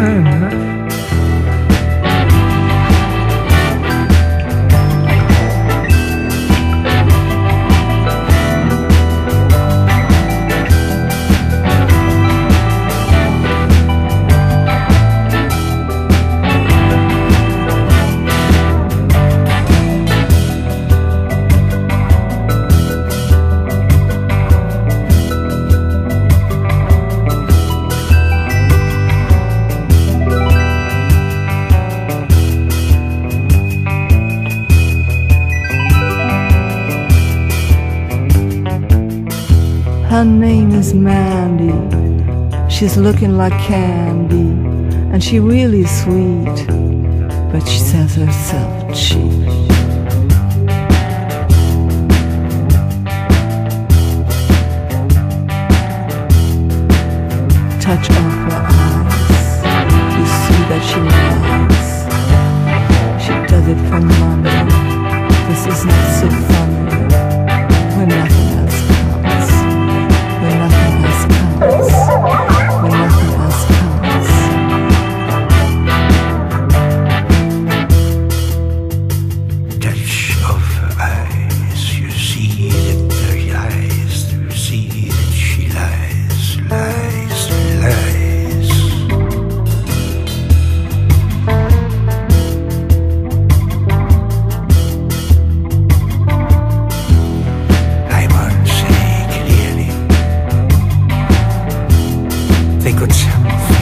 time. Her name is Mandy. She's looking like candy, and she really sweet, but she says herself cheap. Touch of her eyes, you see that she lies. She does it for money. This is not so funny when nothing lies, lies, lies. I want to say clearly. They got something